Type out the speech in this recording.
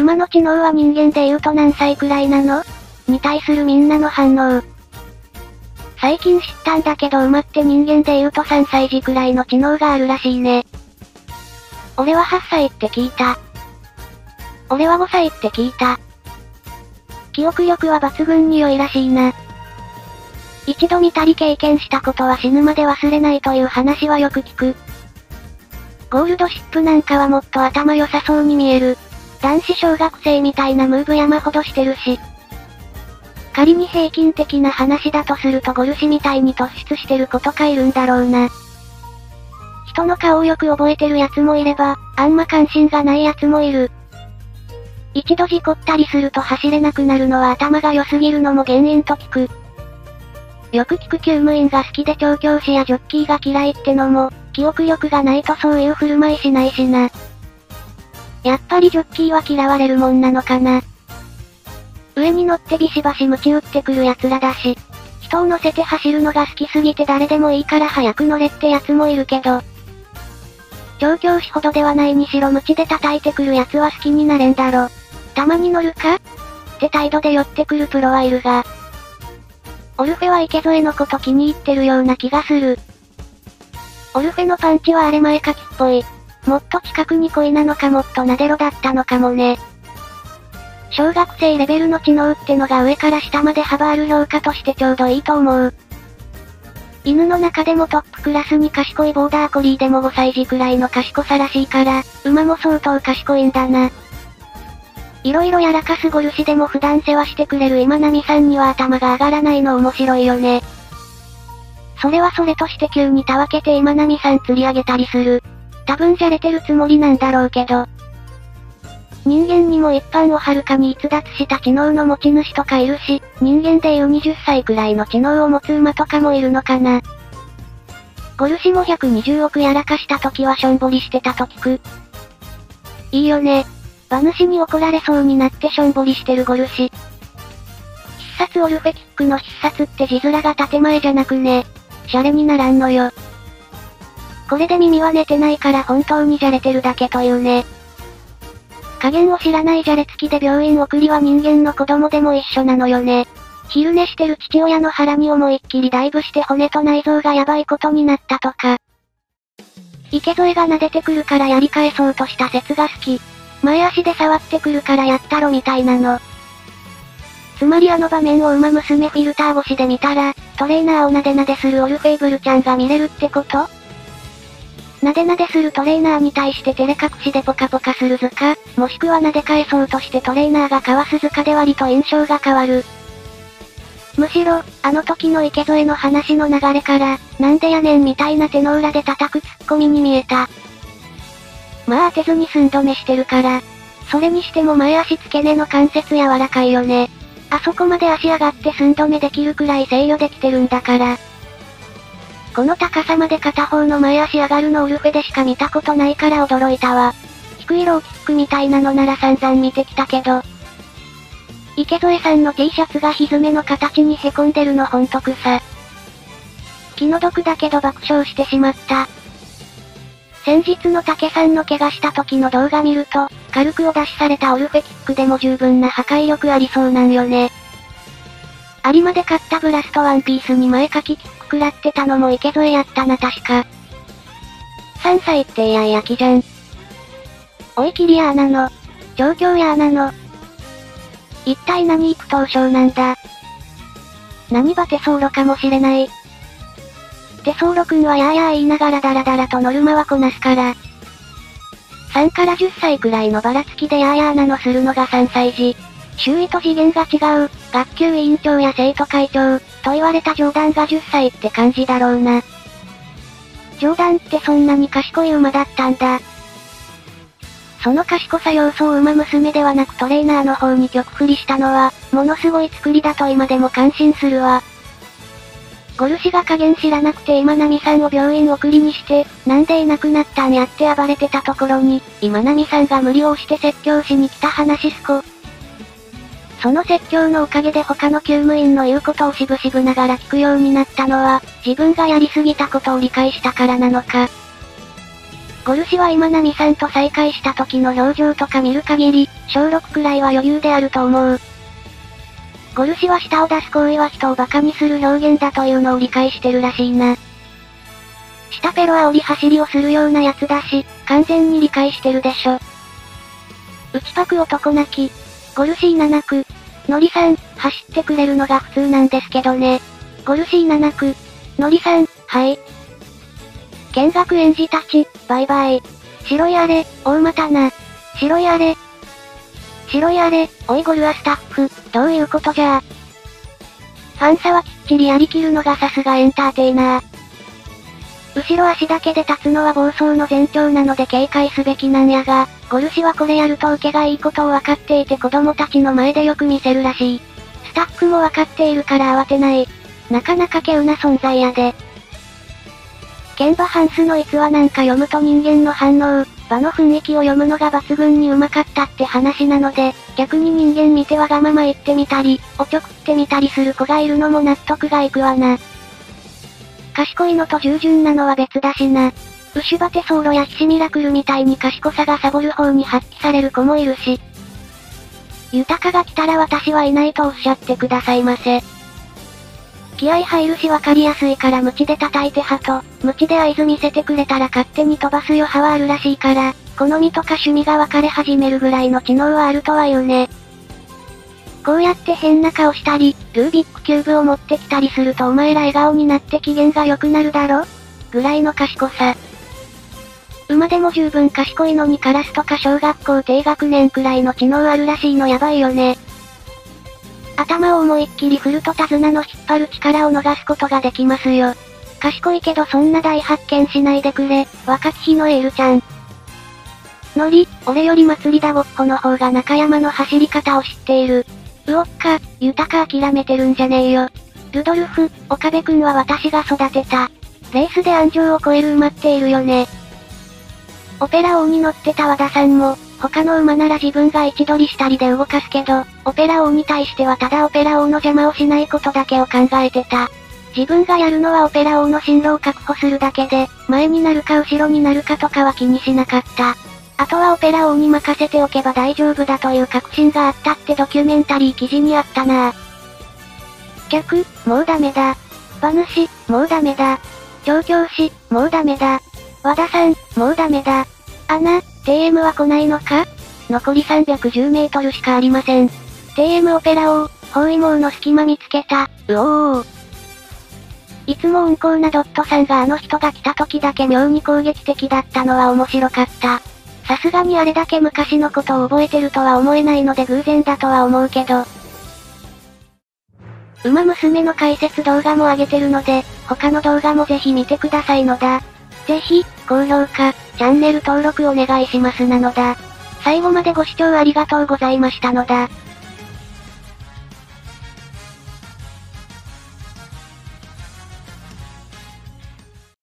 馬の知能は人間で言うと何歳くらいなの？に対するみんなの反応。最近知ったんだけど馬って人間で言うと3歳児くらいの知能があるらしいね。俺は8歳って聞いた。俺は5歳って聞いた。記憶力は抜群に良いらしいな。一度見たり経験したことは死ぬまで忘れないという話はよく聞く。ゴールドシップなんかはもっと頭良さそうに見える。男子小学生みたいなムーブ山ほどしてるし。仮に平均的な話だとするとゴルシみたいに突出してる子とかいるんだろうな。人の顔をよく覚えてる奴もいれば、あんま関心がない奴もいる。一度事故ったりすると走れなくなるのは頭が良すぎるのも原因と聞く。よく聞く救務員が好きで調教師やジョッキーが嫌いってのも、記憶力がないとそういう振る舞いしないしな。やっぱりジョッキーは嫌われるもんなのかな。上に乗ってビシバシ鞭打ってくる奴らだし、人を乗せて走るのが好きすぎて誰でもいいから早く乗れってやつもいるけど、調教師ほどではないにしろ鞭で叩いてくる奴は好きになれんだろ。たまに乗るか？って態度で寄ってくるプロはいるが、オルフェは池添のこと気に入ってるような気がする。オルフェのパンチはあれ前書きっぽい。もっと近くに恋なのかもっとなでろだったのかもね。小学生レベルの知能ってのが上から下まで幅ある評価としてちょうどいいと思う。犬の中でもトップクラスに賢いボーダーコリーでも5歳児くらいの賢さらしいから、馬も相当賢いんだな。色々やらかすゴルシでも普段世話してくれる今波さんには頭が上がらないの面白いよね。それはそれとして急にたわけて今波さん釣り上げたりする。多分じゃれてるつもりなんだろうけど。人間にも一般をはるかに逸脱した知能の持ち主とかいるし、人間でいう20歳くらいの知能を持つ馬とかもいるのかな。ゴルシも120億やらかした時はしょんぼりしてたと聞く。いいよね。馬主に怒られそうになってしょんぼりしてるゴルシ。必殺オルフェキックの必殺って字面が建前じゃなくね。シャレにならんのよ。これで耳は寝てないから本当にじゃれてるだけというね。加減を知らないじゃれつきで病院送りは人間の子供でも一緒なのよね。昼寝してる父親の腹に思いっきりダイブして骨と内臓がやばいことになったとか。池添が撫でてくるからやり返そうとした説が好き。前足で触ってくるからやったろみたいなの。つまりあの場面を馬娘フィルター越しで見たら、トレーナーをなでなでするオルフェイブルちゃんが見れるってこと？なでなでするトレーナーに対して照れ隠しでポカポカする図か、もしくはなで返そうとしてトレーナーがかわす図かで割と印象が変わる。むしろ、あの時の池添の話の流れから、なんでやねんみたいな手の裏で叩くツッコミに見えた。まあ当てずに寸止めしてるから。それにしても前足付け根の関節柔らかいよね。あそこまで足上がって寸止めできるくらい制御できてるんだから。この高さまで片方の前足上がるのオルフェでしか見たことないから驚いたわ。低いローキックみたいなのなら散々見てきたけど。池添さんの T シャツがひずめの形に凹んでるのほんと草。気の毒だけど爆笑してしまった。先日の竹さんの怪我した時の動画見ると、軽くお出しされたオルフェキックでも十分な破壊力ありそうなんよね。有馬で買ったブラストワンピースに前書きキッ食らってたのも池添やったな確か。3歳ってイヤイヤきじゃん。おいキリアーなの。状況やーなの。一体何育東証なんだ。何バテソーロかもしれない。テソーロくんはやーやー言いながらダラダラとノルマはこなすから。3から10歳くらいのばらつきでやーやーなのするのが3歳児。周囲と次元が違う、学級委員長や生徒会長、と言われた冗談が10歳って感じだろうな。冗談ってそんなに賢い馬だったんだ。その賢さ要素を馬娘ではなくトレーナーの方に曲振りしたのは、ものすごい作りだと今でも感心するわ。ゴルシが加減知らなくて今波さんを病院送りにして、なんでいなくなったんやって暴れてたところに、今波さんが無理をして説教しに来た話すこ。その説教のおかげで他の救務員の言うことをしぶしぶながら聞くようになったのは、自分がやりすぎたことを理解したからなのか。ゴル氏は今ナミさんと再会した時の表情とか見る限り、小6くらいは余裕であると思う。ゴル氏は舌を出す行為は人を馬鹿にする表現だというのを理解してるらしいな。下ペロ煽り走りをするようなやつだし、完全に理解してるでしょ。内パク男泣き。ゴルシー7区。ノリさん、走ってくれるのが普通なんですけどね。ゴルシー7区。ノリさん、はい。見学園児たち、バイバイ。白いあれ、大またな。白いあれ。白いあれ、おいゴルアスタッフ、どういうことじゃファンサはきっちりやりきるのがさすがエンターテイナー。後ろ足だけで立つのは暴走の前兆なので警戒すべきなんやが、ゴルシはこれやると受けがいいことを分かっていて子供たちの前でよく見せるらしい。スタッフも分かっているから慌てない。なかなか稀有な存在やで。ケンバハンスの逸話なんか読むと人間の反応、場の雰囲気を読むのが抜群にうまかったって話なので、逆に人間見てわがまま言ってみたり、おちょくってみたりする子がいるのも納得がいくわな。賢いのと従順なのは別だしな。ウシュバテソーロやヒシミラクルみたいに賢さがサボる方に発揮される子もいるし。豊かが来たら私はいないとおっしゃってくださいませ。気合入るしわかりやすいから無知で叩いて派と、無知で合図見せてくれたら勝手に飛ばすよ派はあるらしいから、好みとか趣味が分かれ始めるぐらいの知能はあるとは言うね。こうやって変な顔したり、ルービックキューブを持ってきたりするとお前ら笑顔になって機嫌が良くなるだろぐらいの賢さ。馬でも十分賢いのにカラスとか小学校低学年くらいの知能あるらしいのやばいよね。頭を思いっきり振ると手綱の引っ張る力を逃すことができますよ。賢いけどそんな大発見しないでくれ、若き日のエールちゃん。のり、俺より祭りだごっこの方が中山の走り方を知っている。うおっか、豊か諦めてるんじゃねえよ。ルドルフ、岡部くんは私が育てた。レースで安城を超える馬っているよね。オペラ王に乗ってた和田さんも、他の馬なら自分が位置取りしたりで動かすけど、オペラ王に対してはただオペラ王の邪魔をしないことだけを考えてた。自分がやるのはオペラ王の進路を確保するだけで、前になるか後ろになるかとかは気にしなかった。あとはオペラ王に任せておけば大丈夫だという確信があったってドキュメンタリー記事にあったな客、もうダメだ。馬主、もうダメだ。調教師、もうダメだ。和田さん、もうダメだ。アナ、TM は来ないのか？残り310メートルしかありません。TM オペラ王、包囲網の隙間見つけた。うおー。いつも温厚なドットさんがあの人が来た時だけ妙に攻撃的だったのは面白かった。さすがにあれだけ昔のことを覚えてるとは思えないので偶然だとは思うけど。馬娘の解説動画も上げてるので、他の動画もぜひ見てくださいのだ。ぜひ、高評価、チャンネル登録お願いしますなのだ。最後までご視聴ありがとうございましたのだ。